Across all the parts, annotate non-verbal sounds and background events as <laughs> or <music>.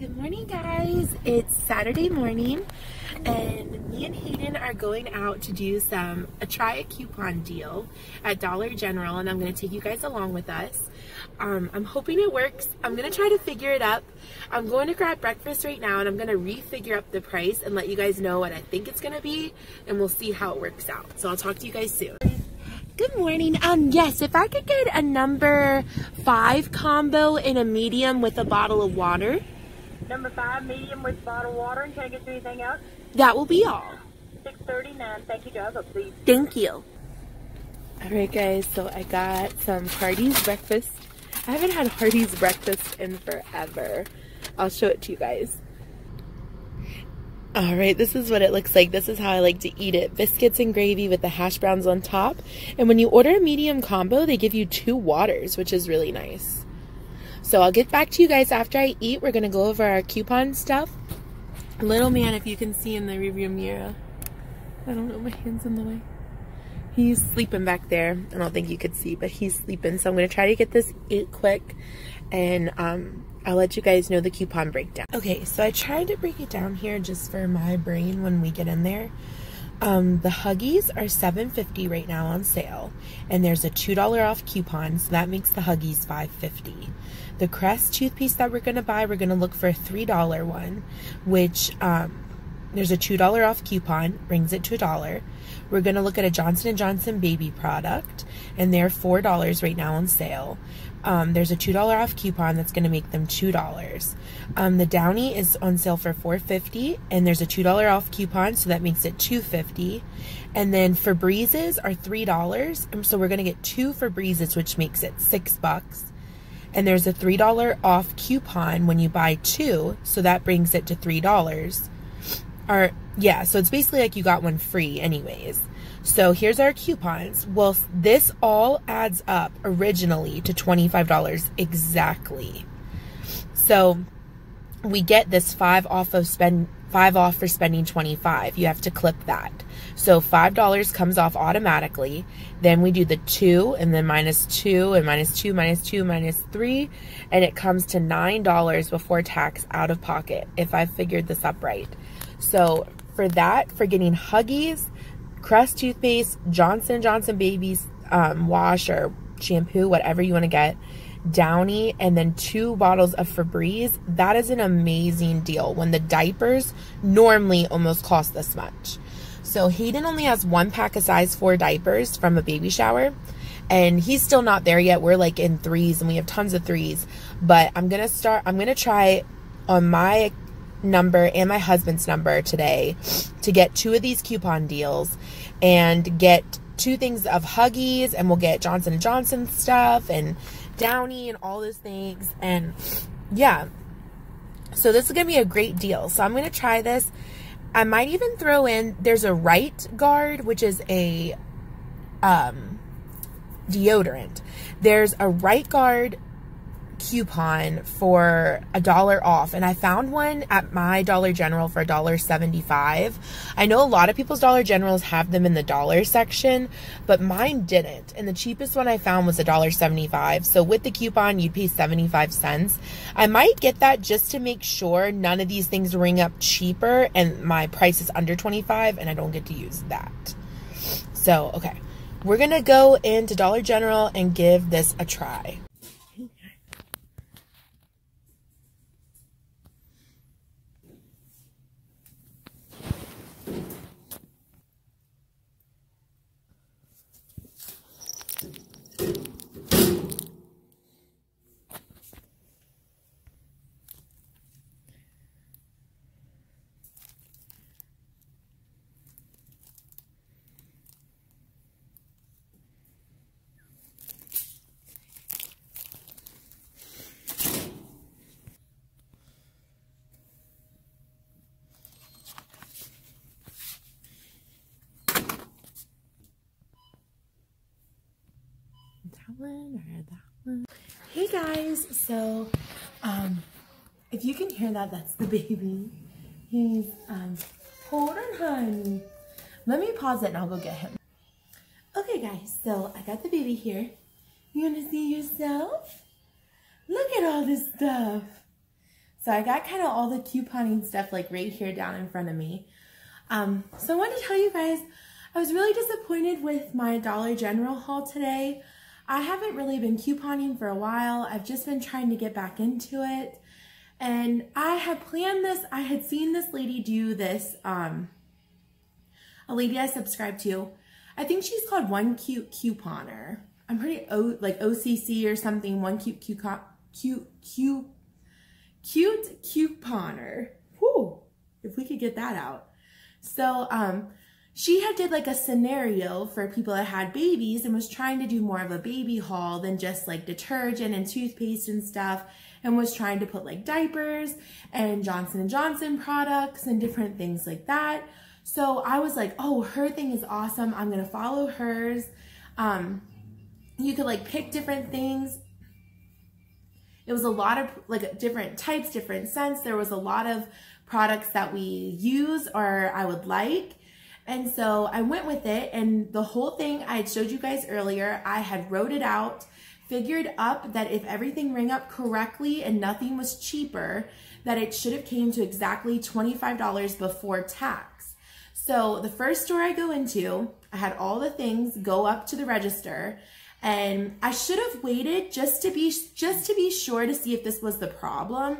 Good morning guys. It's Saturday morning and me and Hayden are going out to do some a try a coupon deal at Dollar General and I'm going to take you guys along with us. Um, I'm hoping it works. I'm going to try to figure it up. I'm going to grab breakfast right now and I'm going to refigure up the price and let you guys know what I think it's going to be and we'll see how it works out. So I'll talk to you guys soon. Good morning. Um, yes, if I could get a number five combo in a medium with a bottle of water. Number five, medium with bottled water. And can I get you anything else? That will be all. 639. Thank you, guys. I'll see you. Thank you. All right, guys. So I got some Hardee's breakfast. I haven't had Hardee's breakfast in forever. I'll show it to you guys. All right, this is what it looks like. This is how I like to eat it. Biscuits and gravy with the hash browns on top. And when you order a medium combo, they give you two waters, which is really nice. So I'll get back to you guys after I eat. We're going to go over our coupon stuff. Little man, if you can see in the review mirror. I don't know, my hand's in the way. He's sleeping back there. I don't think you could see, but he's sleeping. So I'm going to try to get this ate quick. And um, I'll let you guys know the coupon breakdown. Okay, so I tried to break it down here just for my brain when we get in there. Um, the Huggies are $7.50 right now on sale, and there's a $2 off coupon, so that makes the Huggies $5.50. The Crest toothpaste that we're going to buy, we're going to look for a $3 one, which um, there's a $2 off coupon, brings it to a dollar. We're going to look at a Johnson & Johnson baby product, and they're $4 right now on sale. Um, there's a $2 off coupon that's going to make them $2. Um, the Downy is on sale for $4.50 and there's a $2 off coupon, so that makes it $2.50. And then Febrezes are $3, um, so we're going to get two Febrezes, which makes it 6 bucks. And there's a $3 off coupon when you buy two, so that brings it to $3. Or, yeah, so it's basically like you got one free anyways. So here's our coupons. Well, this all adds up originally to $25 exactly. So we get this five off of spend five off for spending 25. You have to clip that. So $5 comes off automatically. Then we do the two and then minus two and minus two, minus two, minus three. And it comes to $9 before tax out of pocket if I figured this up right. So for that, for getting Huggies, Crest toothpaste, Johnson Johnson Babies um, wash or shampoo, whatever you want to get, Downy, and then two bottles of Febreze. That is an amazing deal when the diapers normally almost cost this much. So Hayden only has one pack of size four diapers from a baby shower. And he's still not there yet. We're like in threes and we have tons of threes. But I'm going to start, I'm going to try on my number and my husband's number today to get two of these coupon deals and get two things of Huggies and we'll get Johnson & Johnson stuff and Downy and all those things. And yeah so this is gonna be a great deal. So I'm gonna try this. I might even throw in there's a right guard which is a um deodorant. There's a right guard coupon for a dollar off and I found one at my Dollar General for a dollar 75. I know a lot of people's Dollar Generals have them in the dollar section, but mine didn't. And the cheapest one I found was a dollar 75. So with the coupon, you'd pay 75 cents. I might get that just to make sure none of these things ring up cheaper and my price is under 25 and I don't get to use that. So, okay. We're going to go into Dollar General and give this a try. One or that one. Hey guys, so um, if you can hear that, that's the baby. He's, um, hold on, honey. Let me pause it and I'll go get him. Okay guys, so I got the baby here. You wanna see yourself? Look at all this stuff. So I got kind of all the couponing stuff like right here down in front of me. Um, so I wanted to tell you guys, I was really disappointed with my Dollar General haul today. I haven't really been couponing for a while. I've just been trying to get back into it. And I had planned this, I had seen this lady do this, um, a lady I subscribe to. I think she's called One Cute Couponer. I'm pretty, o, like OCC or something, One Cute Cute, cute, cute, cute couponer. Whew, if we could get that out. So um, she had did like a scenario for people that had babies and was trying to do more of a baby haul than just like detergent and toothpaste and stuff and was trying to put like diapers and Johnson & Johnson products and different things like that. So I was like, oh, her thing is awesome. I'm going to follow hers. Um, you could like pick different things. It was a lot of like different types, different scents. There was a lot of products that we use or I would like. And so I went with it and the whole thing I had showed you guys earlier, I had wrote it out, figured up that if everything rang up correctly and nothing was cheaper, that it should have came to exactly $25 before tax. So the first store I go into, I had all the things go up to the register and I should have waited just to be just to be sure to see if this was the problem.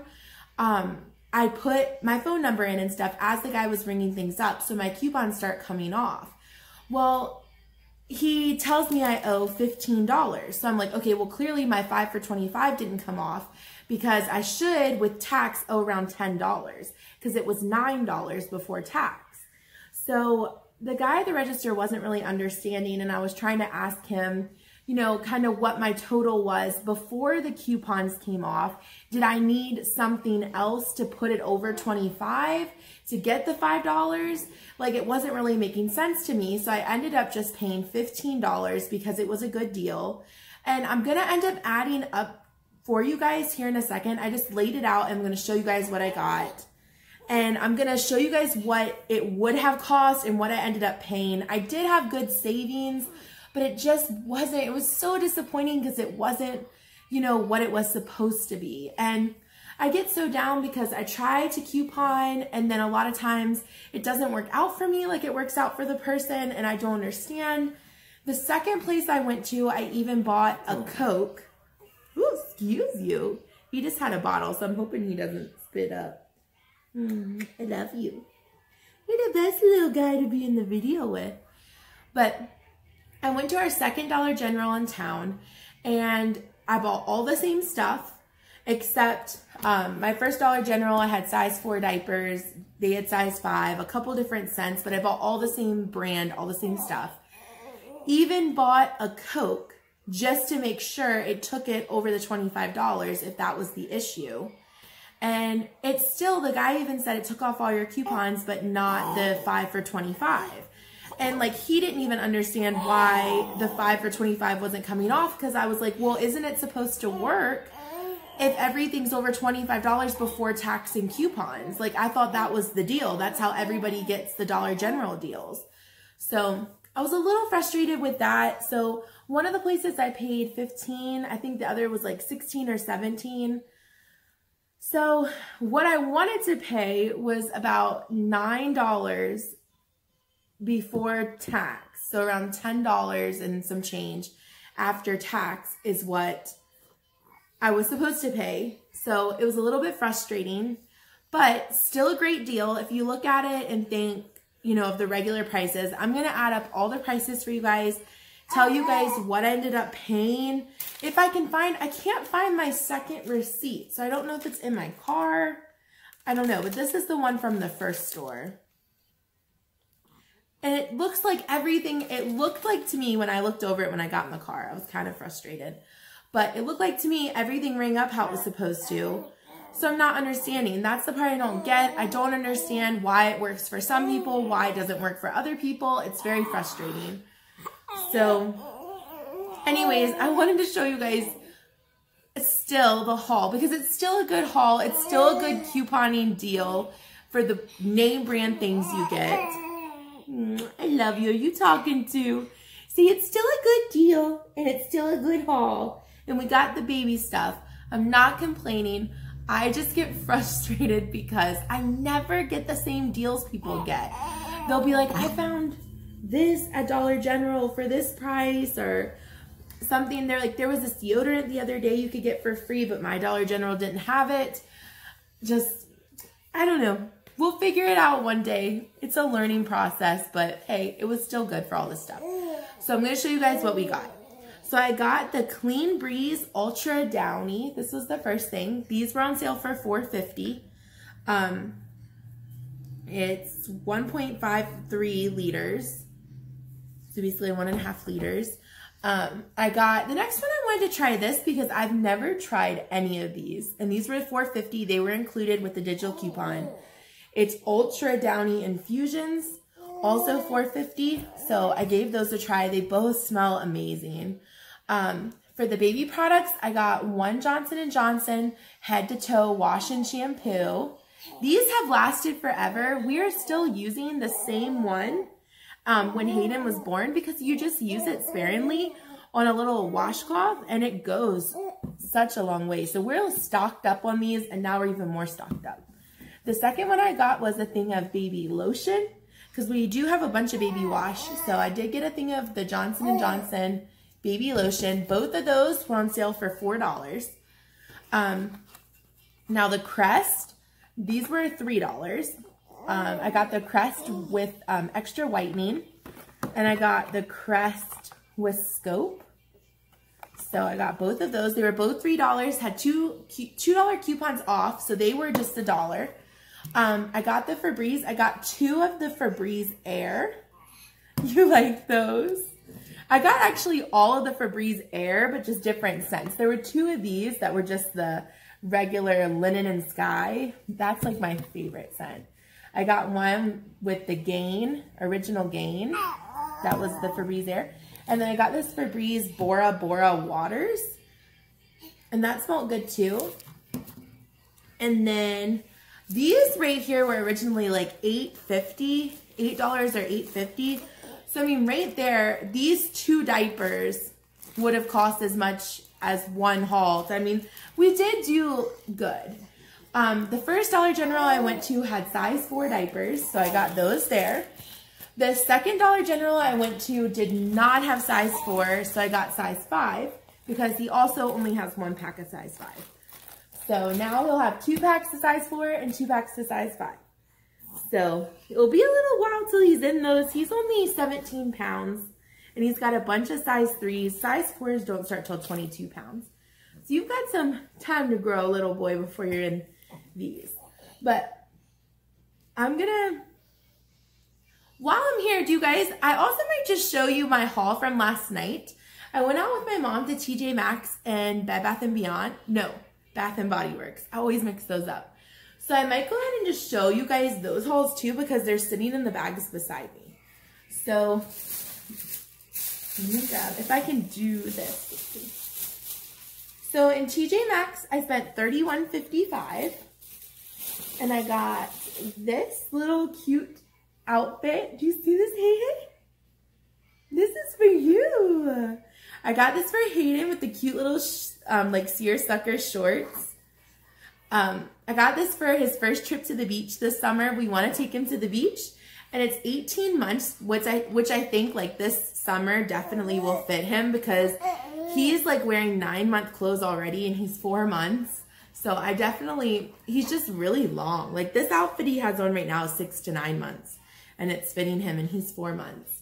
Um, I put my phone number in and stuff as the guy was ringing things up, so my coupons start coming off. Well, he tells me I owe $15. So I'm like, okay, well, clearly my 5 for 25 didn't come off because I should, with tax, owe around $10 because it was $9 before tax. So the guy at the register wasn't really understanding, and I was trying to ask him, you know, kind of what my total was before the coupons came off. Did I need something else to put it over 25 to get the $5? Like it wasn't really making sense to me. So I ended up just paying $15 because it was a good deal. And I'm going to end up adding up for you guys here in a second. I just laid it out I'm going to show you guys what I got. And I'm to show you guys what it would have cost and what I ended up paying. I did have good savings but it just wasn't, it was so disappointing because it wasn't, you know, what it was supposed to be. And I get so down because I try to coupon and then a lot of times it doesn't work out for me like it works out for the person and I don't understand. The second place I went to, I even bought a Coke. Ooh, excuse you. He just had a bottle, so I'm hoping he doesn't spit up. Mm, I love you. You're the best little guy to be in the video with. But I went to our second Dollar General in town and I bought all the same stuff except um, my first Dollar General, I had size four diapers. They had size five, a couple different scents, but I bought all the same brand, all the same stuff. Even bought a Coke just to make sure it took it over the $25 if that was the issue. And it's still, the guy even said it took off all your coupons, but not the five for 25. And like he didn't even understand why the 5 for 25 wasn't coming off because I was like, "Well, isn't it supposed to work if everything's over $25 before tax and coupons?" Like I thought that was the deal. That's how everybody gets the Dollar General deals. So, I was a little frustrated with that. So, one of the places I paid 15, I think the other was like 16 or 17. So, what I wanted to pay was about $9 before tax. So around $10 and some change after tax is what I was supposed to pay. So it was a little bit frustrating, but still a great deal. If you look at it and think, you know, of the regular prices, I'm going to add up all the prices for you guys, tell you guys what I ended up paying. If I can find, I can't find my second receipt. So I don't know if it's in my car. I don't know, but this is the one from the first store. And it looks like everything, it looked like to me when I looked over it when I got in the car, I was kind of frustrated. But it looked like to me everything rang up how it was supposed to. So I'm not understanding. That's the part I don't get. I don't understand why it works for some people, why it doesn't work for other people. It's very frustrating. So anyways, I wanted to show you guys still the haul because it's still a good haul. It's still a good couponing deal for the name brand things you get. I love you. Are you talking to? See, it's still a good deal and it's still a good haul. And we got the baby stuff. I'm not complaining. I just get <laughs> frustrated because I never get the same deals people get. They'll be like, I found this at Dollar General for this price or something. They're like, there was this deodorant the other day you could get for free, but my Dollar General didn't have it. Just, I don't know. We'll figure it out one day. It's a learning process, but hey, it was still good for all this stuff. So I'm going to show you guys what we got. So I got the Clean Breeze Ultra Downy. This was the first thing. These were on sale for $4.50. Um, it's 1.53 liters. So basically one and a half liters. Um, I got, the next one I wanted to try this because I've never tried any of these. And these were 450. They were included with the digital coupon. It's Ultra Downy Infusions, also 450. So I gave those a try. They both smell amazing. Um, for the baby products, I got one Johnson & Johnson head to toe wash and shampoo. These have lasted forever. We are still using the same one um, when Hayden was born because you just use it sparingly on a little washcloth and it goes such a long way. So we're stocked up on these and now we're even more stocked up. The second one I got was a thing of baby lotion because we do have a bunch of baby wash. So I did get a thing of the Johnson & Johnson baby lotion. Both of those were on sale for $4. Um, now the Crest, these were $3. Um, I got the Crest with um, extra whitening. And I got the Crest with scope. So I got both of those. They were both $3, had two $2 coupons off, so they were just a dollar. Um, I got the Febreze. I got two of the Febreze Air. <laughs> You like those? I got actually all of the Febreze Air, but just different scents. There were two of these that were just the regular linen and sky. That's like my favorite scent. I got one with the Gain, original Gain. That was the Febreze Air. And then I got this Febreze Bora Bora Waters. And that smelled good too. And then these right here were originally like $8.50, $8 or $8.50. So I mean right there, these two diapers would have cost as much as one haul. So, I mean, we did do good. Um, the first Dollar General I went to had size 4 diapers, so I got those there. The second Dollar General I went to did not have size 4, so I got size 5 because he also only has one pack of size 5. So now he'll have two packs to size 4 and two packs to size 5. So it'll be a little while till he's in those. He's only 17 pounds and he's got a bunch of size 3s. Size 4s don't start till 22 pounds. So you've got some time to grow, little boy, before you're in these. But I'm gonna, while I'm here, do you guys, I also might just show you my haul from last night. I went out with my mom to TJ Maxx and Bed Bath & Beyond. No, Bath and Body Works. I always mix those up. So I might go ahead and just show you guys those hauls too because they're sitting in the bags beside me. So let me grab, if I can do this. So in TJ Maxx, I spent $31.55 and I got this little cute outfit. Do you see this, Hayden? This is for you. I got this for Hayden with the cute little um, like seersucker shorts. Um, I got this for his first trip to the beach this summer. We want to take him to the beach and it's 18 months, which I, which I think like this summer definitely will fit him because he's like wearing nine month clothes already and he's four months. So I definitely, he's just really long. Like this outfit he has on right now is six to nine months and it's fitting him and he's four months.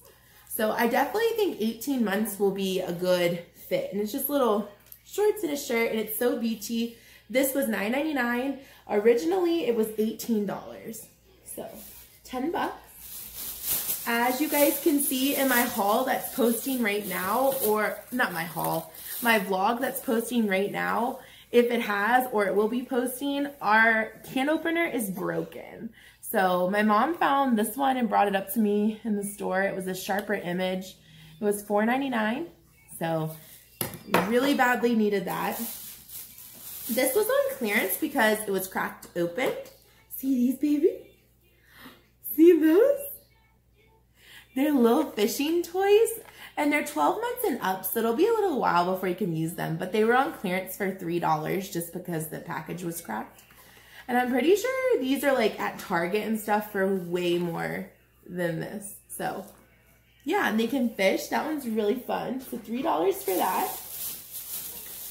So I definitely think 18 months will be a good fit. And it's just little shorts and a shirt and it's so beachy. This was $9.99. Originally it was $18. So 10 bucks. As you guys can see in my haul that's posting right now, or not my haul, my vlog that's posting right now, if it has or it will be posting, our can opener is broken. So my mom found this one and brought it up to me in the store. It was a sharper image. It was $4.99. So really badly needed that. This was on clearance because it was cracked open. See these, baby? See those? They're little fishing toys and they're 12 months and up, so it'll be a little while before you can use them. But they were on clearance for $3 just because the package was cracked. And I'm pretty sure these are like at Target and stuff for way more than this. So yeah, and they can fish. That one's really fun. So $3 for that.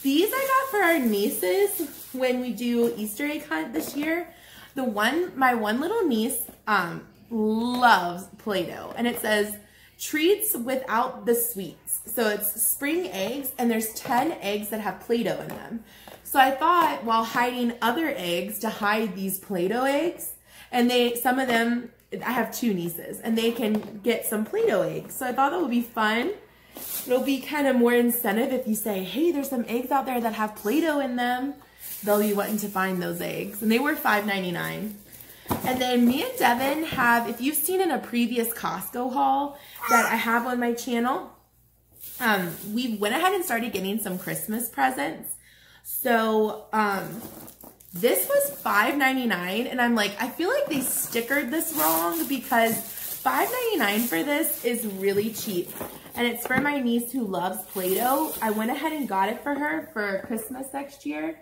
These I got for our nieces when we do Easter egg hunt this year. The one, my one little niece um, loves Play-Doh. And it says, treats without the sweets. So it's spring eggs and there's 10 eggs that have Play-Doh in them. So I thought while hiding other eggs to hide these Play-Doh eggs and they, some of them, I have two nieces and they can get some Play-Doh eggs. So I thought that would be fun. It'll be kind of more incentive if you say, hey, there's some eggs out there that have Play-Doh in them. They'll be wanting to find those eggs. And they were $5.99. And then me and Devin have, if you've seen in a previous Costco haul that I have on my channel, um, we went ahead and started getting some Christmas presents. So, um, this was $5.99 and I'm like, I feel like they stickered this wrong because $5.99 for this is really cheap. And it's for my niece who loves Play-Doh. I went ahead and got it for her for Christmas next year.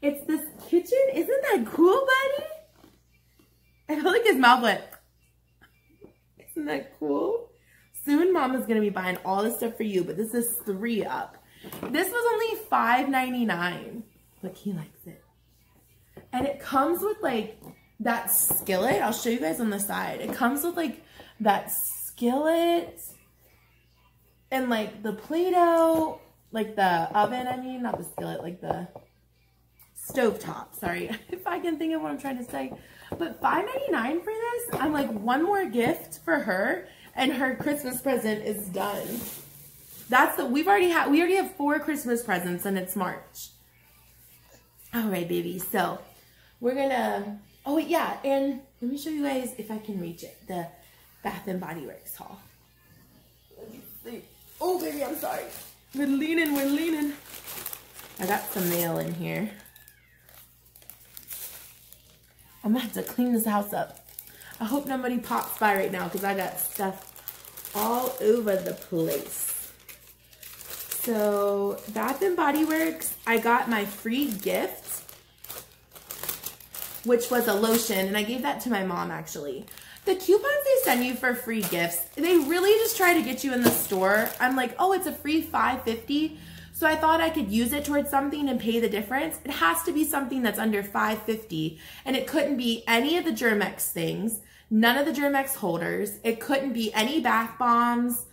It's this kitchen. Isn't that cool, buddy? I feel like his mouth went, isn't that cool? Soon mama's going to be buying all this stuff for you, but this is three up. This was only $5.99. Look, he likes it. And it comes with like that skillet. I'll show you guys on the side. It comes with like that skillet and like the Play-Doh, like the oven, I mean, not the skillet, like the stove top. Sorry, <laughs> if I can think of what I'm trying to say. But $5.99 for this, I'm like, one more gift for her and her Christmas present is done. That's the, we've already had, we already have four Christmas presents and it's March. All right, baby. So we're gonna, oh yeah, and let me show you guys if I can reach it, the Bath and Body Works haul. Oh, baby, I'm sorry. We're leaning, we're leaning. I got some mail in here. I'm gonna have to clean this house up. I hope nobody pops by right now because I got stuff all over the place. So Bath and Body Works, I got my free gift, which was a lotion, and I gave that to my mom actually. The coupons they send you for free gifts, they really just try to get you in the store. I'm like, oh, it's a free 550 so I thought I could use it towards something and pay the difference. It has to be something that's under 550 and it couldn't be any of the Germ-X things, none of the Germ-X holders. It couldn't be any bath bombs,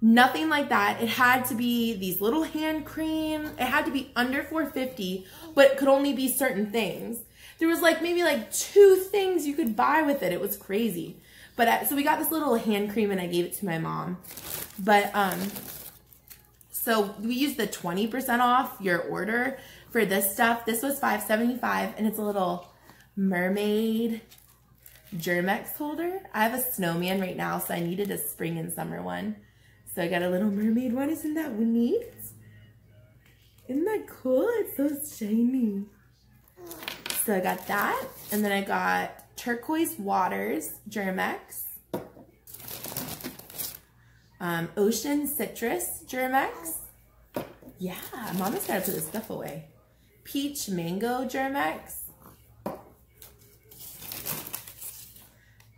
nothing like that. It had to be these little hand cream. It had to be under 450, but it could only be certain things. There was like maybe like two things you could buy with it. It was crazy. But uh, so we got this little hand cream and I gave it to my mom. But um so we used the 20% off your order for this stuff. This was $5.75 and it's a little mermaid Germ-X holder. I have a snowman right now, so I needed a spring and summer one. So I got a little mermaid one. Isn't that neat? Isn't that cool? It's so shiny. So I got that. And then I got turquoise waters Germ-X um, Ocean Citrus Germ-X. Yeah, Mama's got to put this stuff away. Peach Mango Germ-X.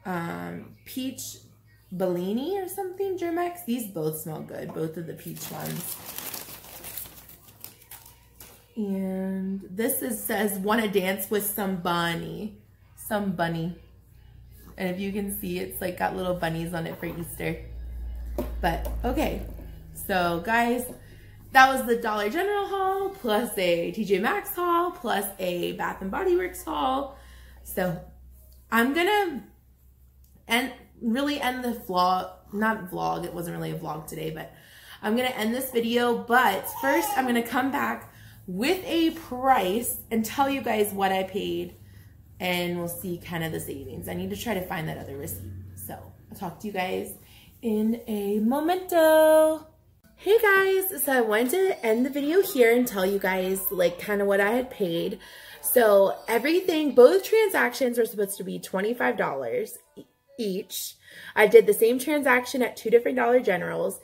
Um, Peach Bellini or something Germ-X. These both smell good, both of the peach ones. And this is says, want to dance with some bunny. Some bunny. And if you can see, it's like got little bunnies on it for Easter. But okay, so guys, that was the Dollar General haul plus a TJ Maxx haul plus a Bath and Body Works haul. So I'm gonna and really end the vlog, not vlog, it wasn't really a vlog today, but I'm gonna end this video. But first, I'm gonna come back with a price and tell you guys what I paid and we'll see kind of the savings. I need to try to find that other receipt. So I'll talk to you guys in a momento. Hey guys, so I wanted to end the video here and tell you guys like kind of what I had paid. So everything, both transactions were supposed to be $25 each. I did the same transaction at two different Dollar Generals.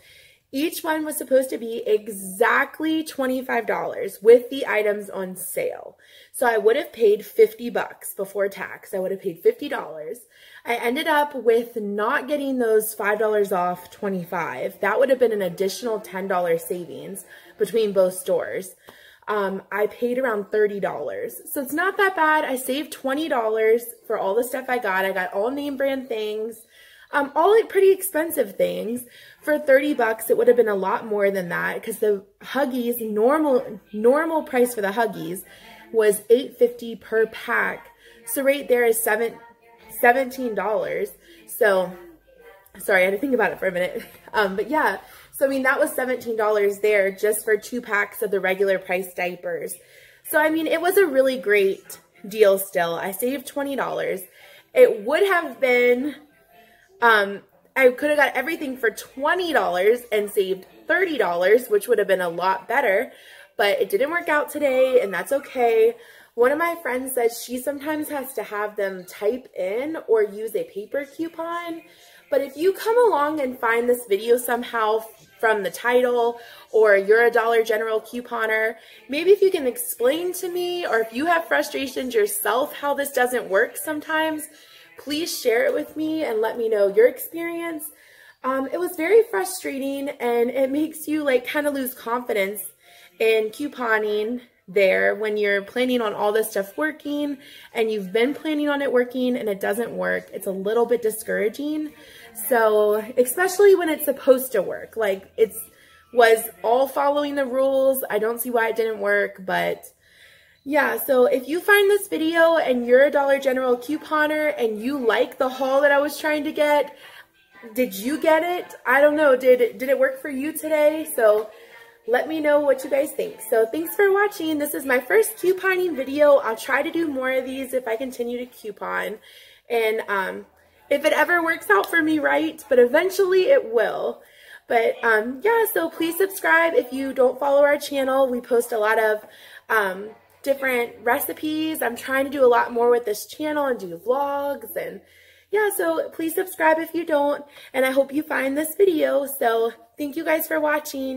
Each one was supposed to be exactly $25 with the items on sale. So I would have paid 50 bucks before tax. I would have paid $50. I ended up with not getting those $5 off 25. That would have been an additional $10 savings between both stores. Um, I paid around $30. So it's not that bad. I saved $20 for all the stuff I got. I got all name brand things um, all like pretty expensive things. For 30 bucks, it would have been a lot more than that because the Huggies, normal, normal price for the Huggies was $8.50 per pack. So right there is seven, $17. So, sorry, I had to think about it for a minute. <laughs> Um, but yeah, so I mean, that was $17 there just for two packs of the regular price diapers. So I mean, it was a really great deal still. I saved $20. It would have been um, I could have got everything for $20 and saved $30, which would have been a lot better, but it didn't work out today, and that's okay. One of my friends says she sometimes has to have them type in or use a paper coupon. But if you come along and find this video somehow from the title or you're a Dollar General couponer, maybe if you can explain to me or if you have frustrations yourself how this doesn't work sometimes, please share it with me and let me know your experience. Um, it was very frustrating and it makes you like kind of lose confidence in couponing there when you're planning on all this stuff working and you've been planning on it working and it doesn't work. It's a little bit discouraging. So, especially when it's supposed to work. Like, it's was all following the rules. I don't see why it didn't work, but yeah, so if you find this video and you're a Dollar General couponer and you like the haul that I was trying to get, did you get it? I don't know. Did, it, did it work for you today? So let me know what you guys think. So thanks for watching. This is my first couponing video. I'll try to do more of these if I continue to coupon. And um, if it ever works out for me right, but eventually it will. But um, yeah, so please subscribe if you don't follow our channel. We post a lot of um, different recipes. I'm trying to do a lot more with this channel and do vlogs and yeah, so please subscribe if you don't. And I hope you find this video. So thank you guys for watching.